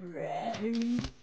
Brains.